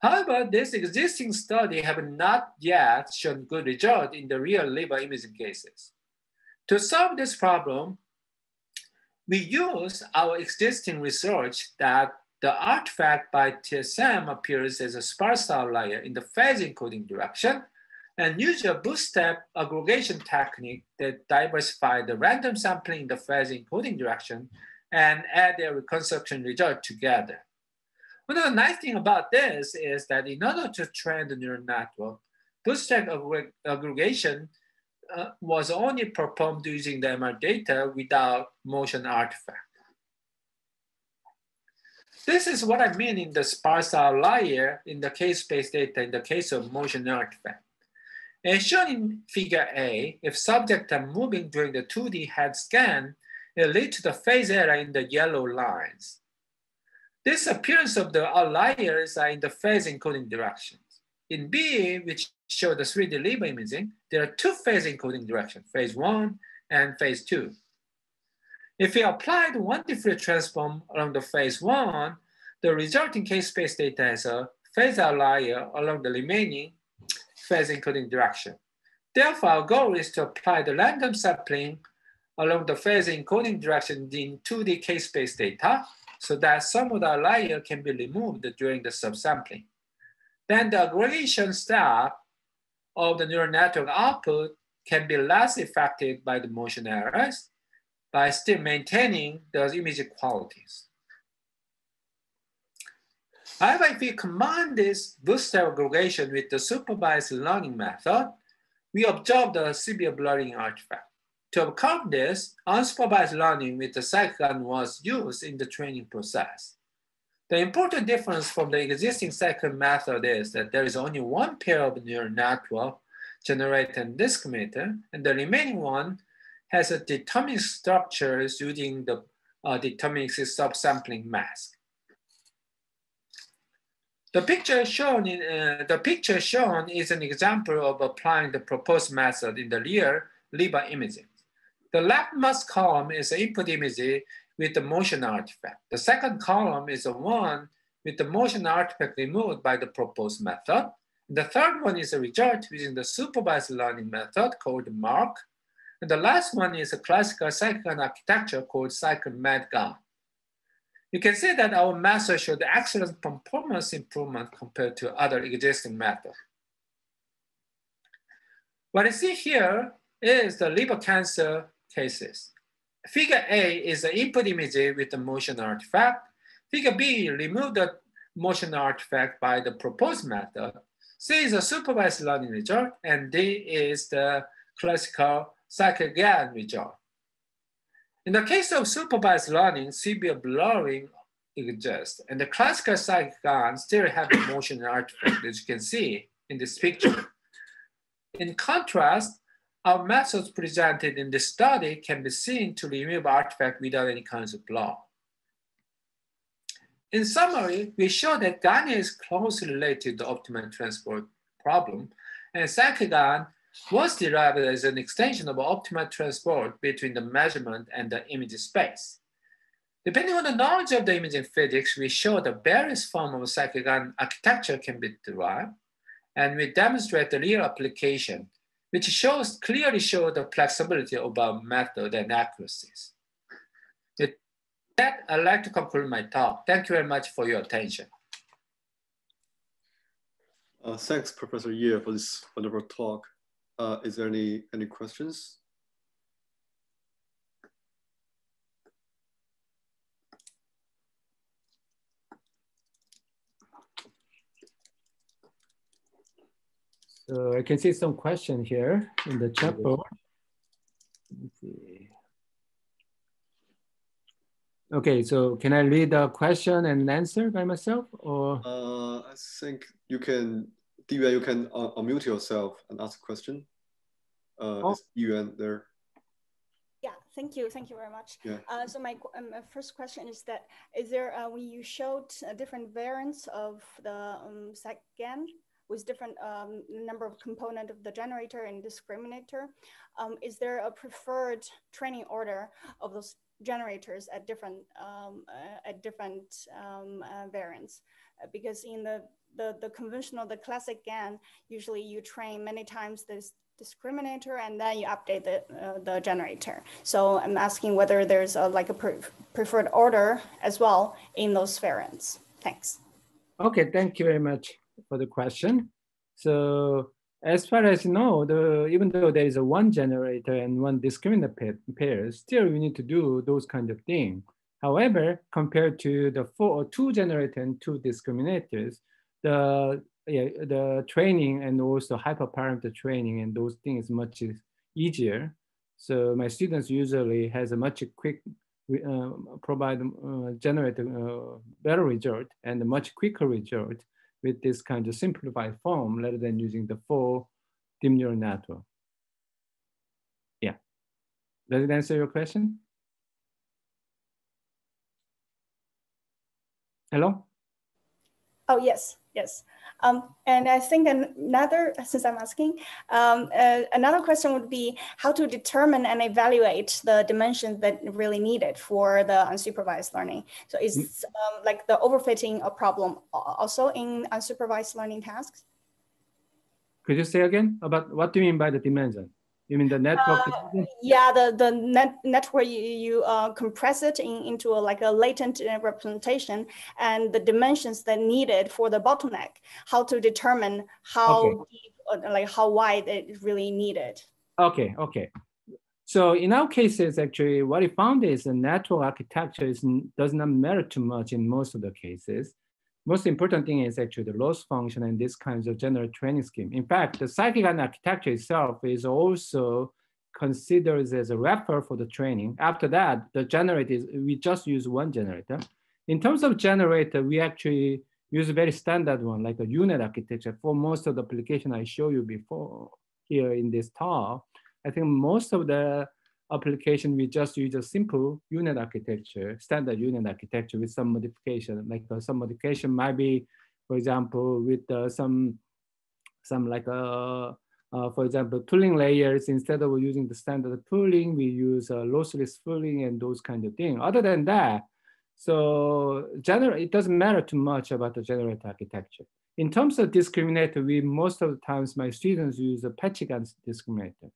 [SPEAKER 3] However, this existing study have not yet shown good result in the real liver imaging cases. To solve this problem, we use our existing research that the artifact by TSM appears as a sparse outlier in the phase encoding direction and use a bootstrap aggregation technique that diversify the random sampling in the phase encoding direction and add their reconstruction result together. Of the nice thing about this is that in order to train the neural network, bootstrap aggregation uh, was only performed using the MR data without motion artifact. This is what I mean in the sparse outlier in the k-space data in the case of motion artifact. As shown in figure A, if subjects are moving during the 2D head scan, it leads to the phase error in the yellow lines. This appearance of the outliers are in the phase encoding directions. In B, which show the 3D liver imaging, there are two phase encoding directions, phase one and phase two. If we apply the one Fourier transform along the phase one, the resulting k-space data has a phase outlier along the remaining phase encoding direction. Therefore, our goal is to apply the random sampling along the phase encoding direction in 2D k-space data so that some of the outlier can be removed during the subsampling. Then the aggregation step of the neural network output can be less affected by the motion errors by still maintaining those image qualities. However, if we combine this bootstrap aggregation with the supervised learning method, we observe the severe blurring artifact. To overcome this, unsupervised learning with the CycleGAN was used in the training process. The important difference from the existing CycleGAN method is that there is only one pair of neural network generated in this committer, and the remaining one has a deterministic structures using the uh, deterministic subsampling mask. The picture shown in uh, the picture shown is an example of applying the proposed method in the real liver imaging. The leftmost column is the input image with the motion artifact. The second column is the one with the motion artifact removed by the proposed method. The third one is a result using the supervised learning method called MARC and the last one is a classical cyclic architecture called cycle MedGAN. You can see that our method showed excellent performance improvement compared to other existing methods. What you see here is the liver cancer cases. Figure A is the input image with the motion artifact. Figure B remove the motion artifact by the proposed method. C is a supervised learning result, and D is the classical CycleGAN result. In the case of supervised learning, severe blurring
[SPEAKER 4] exists, And the classical cyclic still have the motion artifact, as you can see in this picture. In contrast, our methods presented in this study can be seen to remove artifact without any kinds of law. In summary, we show that GAN is closely related to the optimal transport problem, and CycleGAN was derived as an extension of optimal transport between the measurement and the image space. Depending on the knowledge of the imaging physics, we show the various form of CycleGAN architecture can be derived, and we demonstrate the real application, which shows clearly show the flexibility of our method and accuracies. With that, I'd like to conclude my talk. Thank you very much for your attention.
[SPEAKER 1] Uh, thanks, Professor Ye, for this wonderful talk. Uh, is there any, any questions?
[SPEAKER 3] So I can see some question here in the chat board. Okay, so can I read the question and answer by myself or?
[SPEAKER 1] Uh, I think you can, Divya, you can uh, unmute yourself and ask a question. Uh, oh. Yuan there.
[SPEAKER 5] Yeah, thank you. Thank you very much. Yeah. Uh, so my, um, my first question is that, is there, uh, when you showed different variants of the um, CycleGAN, with different um, number of component of the generator and discriminator. Um, is there a preferred training order of those generators at different um, uh, at different um, uh, variants? Uh, because in the, the the conventional, the classic GAN, usually you train many times this discriminator and then you update the, uh, the generator. So I'm asking whether there's a, like a pre preferred order as well in those variants. Thanks.
[SPEAKER 3] Okay, thank you very much for the question. So as far as you know, the, even though there is a one generator and one discriminant pair, still we need to do those kind of things. However, compared to the four or two generator and two discriminators, the yeah, the training and also hyperparameter training and those things much easier. So my students usually has a much quick uh, provide uh, generate uh, better result and a much quicker result with this kind of simplified form rather than using the full deep neural network. Yeah. Does it answer your question? Hello?
[SPEAKER 5] Oh, yes, yes. Um, and I think another, since I'm asking, um, uh, another question would be how to determine and evaluate the dimensions that really needed for the unsupervised learning. So is mm. um, like the overfitting a problem also in unsupervised learning tasks?
[SPEAKER 3] Could you say again about what do you mean by the dimension? You mean the network? Uh,
[SPEAKER 5] yeah, the the net network you, you uh, compress it in, into a, like a latent uh, representation and the dimensions that needed for the bottleneck. How to determine how okay. deep, uh, like how wide it really needed.
[SPEAKER 3] Okay, okay. So in our cases, actually, what we found is the network architecture is, does not matter too much in most of the cases most important thing is actually the loss function and this kinds of general training scheme. In fact, the CycleGAN architecture itself is also considered as a wrapper for the training. After that, the generator is, we just use one generator. In terms of generator, we actually use a very standard one, like a U-Net architecture for most of the application I show you before here in this talk. I think most of the application, we just use a simple U-Net architecture, standard U-Net architecture with some modification. Like uh, some modification might be, for example, with uh, some, some like, uh, uh, for example, pooling layers, instead of using the standard pooling, we use uh, lossless pooling and those kind of things. Other than that, so general, it doesn't matter too much about the generator architecture. In terms of discriminator, we most of the times my students use a patchy discriminator.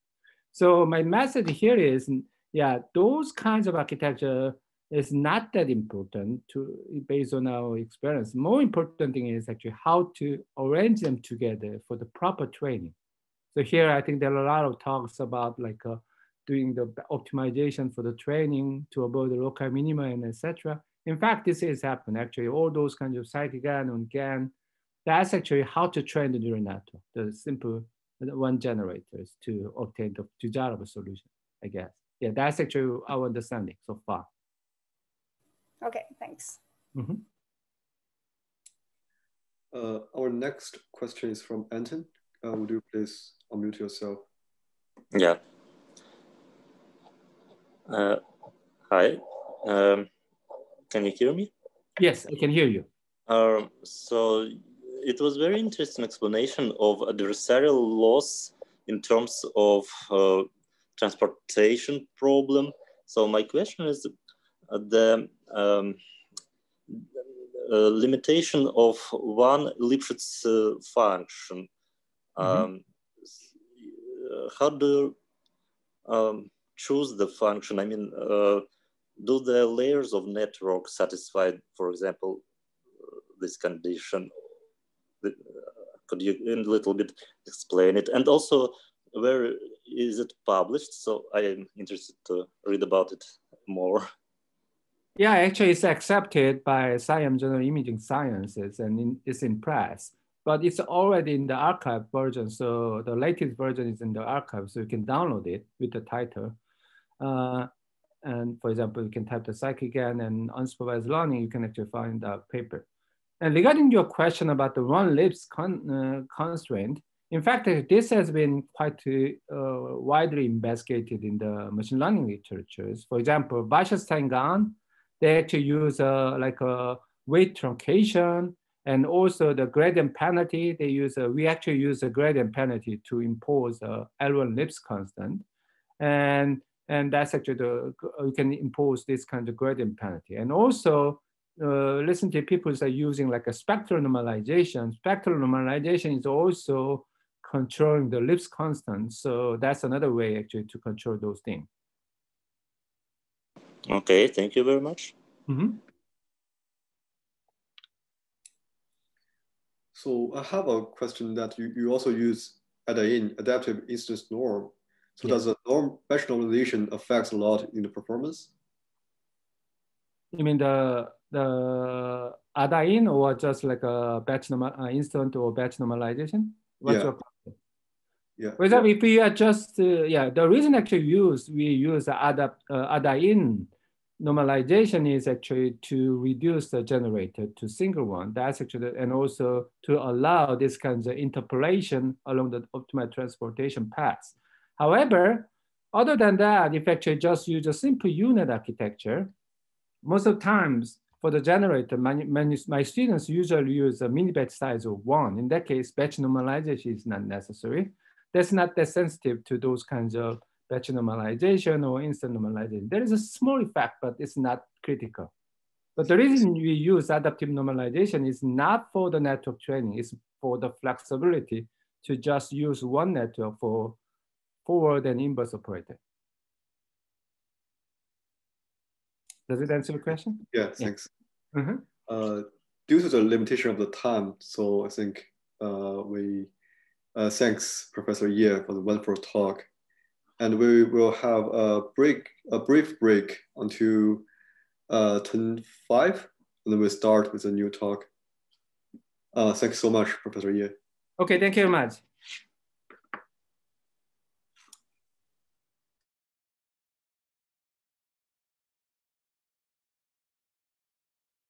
[SPEAKER 3] So my message here is, yeah, those kinds of architecture is not that important to based on our experience. More important thing is actually how to arrange them together for the proper training. So here I think there are a lot of talks about like uh, doing the optimization for the training to avoid the local minima and etc. In fact, this is happening actually. All those kinds of CycleGAN and GAN, that's actually how to train the neural network. The simple one generators to obtain the desirable solution, I guess. Yeah, that's actually our understanding so far.
[SPEAKER 5] Okay, thanks.
[SPEAKER 1] Mm -hmm. uh, our next question is from Anton. Uh, would you please unmute yourself?
[SPEAKER 6] Yeah. Uh, hi. Um, can you hear me?
[SPEAKER 3] Yes, I can hear you.
[SPEAKER 6] Um, so it was very interesting explanation of adversarial loss in terms of uh, transportation problem. So my question is uh, the um, uh, limitation of one Lipschitz uh, function. Mm -hmm. how do you um, choose the function? I mean, uh, do the layers of network satisfy, for example, this condition? Could you in a little bit explain it? And also, where is it published? So I am interested to read about it more.
[SPEAKER 3] Yeah, actually, it's accepted by SIAM Journal Imaging Sciences and in, it's in press, but it's already in the arXiv version. So the latest version is in the arXiv, so you can download it with the title. Uh, and for example, you can type the CycleGAN and unsupervised learning, you can actually find the paper. And regarding your question about the one lips con uh, constraint, in fact, this has been quite uh, widely investigated in the machine learning literatures. For example, Wasserstein-GAN, they actually use uh, like a weight truncation and also the gradient penalty. They use a, we actually use a gradient penalty to impose a L1 Lipschitz constant. And, and that's actually the, you can impose this kind of gradient penalty. And also uh, recently people are using like a spectral normalization. Spectral normalization is also controlling the Lipschitz constant. So that's another way actually to control those things.
[SPEAKER 6] Okay, thank you very much.
[SPEAKER 3] Mm -hmm.
[SPEAKER 1] So I have a question that you, you also use AdaIN, adaptive instance norm. So does the norm batch normalization affects a lot in the performance?
[SPEAKER 3] You mean the the AdaIN or just like a batch normal, uh, instance or batch normalization?
[SPEAKER 1] What's yeah. your yeah.
[SPEAKER 3] For example, if we adjust, uh, yeah, the reason actually use we use adapt uh, AdaIN normalization is actually to reduce the generator to single one. That's actually, and also to allow this kind of interpolation along the optimal transportation paths. However, other than that, if actually just use a simple U-Net architecture, most of times for the generator, my, my, students usually use a mini batch size of one. In that case, batch normalization is not necessary that's not that sensitive to those kinds of batch normalization or instance normalization. There is a small effect, but it's not critical. But the reason we use adaptive normalization is not for the network training, it's for the flexibility to just use one network for forward and inverse operator. Does it answer the question?
[SPEAKER 1] Yeah, thanks. Yeah. Mm -hmm. uh, due to the limitation of the time, so I think uh, we uh, thanks, Professor Ye, for the wonderful talk. And we will have a break, a brief break until uh, 25, and then we'll start with a new talk. Uh, thanks so much, Professor Ye.
[SPEAKER 3] Okay, thank you very much.